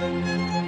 Música